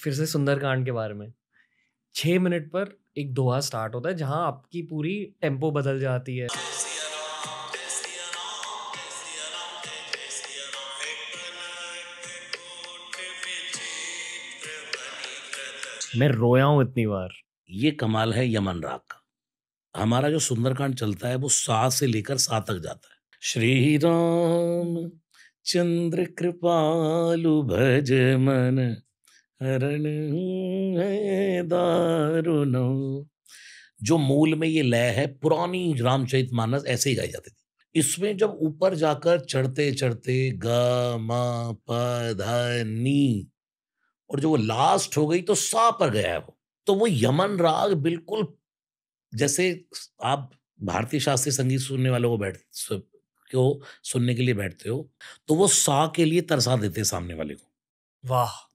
फिर से सुंदरकांड के बारे में। छः मिनट पर एक दोहा स्टार्ट होता है, जहाँ आपकी पूरी टेंपो बदल जाती है। मैं रोया हूँ इतनी बार। ये कमाल है यमन राग का। हमारा जो सुंदरकांड चलता है, वो सा से लेकर सा तक जाता है। श्री राम, चंद्र कृपालु भज मन। हरण दारुण जो मूल में ये लय है, पुरानी रामचरित मानस ऐसे ही गाई जाती थी। इसमें जब ऊपर जाकर चढ़ते चढ़ते ग, म, प, ध, नी, और जो वो लास्ट हो गई तो सा पर गया है वो। तो वो यमन राग बिल्कुल जैसे आप भारतीय शास्त्रीय संगीत सुनने वालों को बैठ को सुनने के लिए बैठते हो तो वो सा के लिए तरसा देते सामने वाले को। वाह!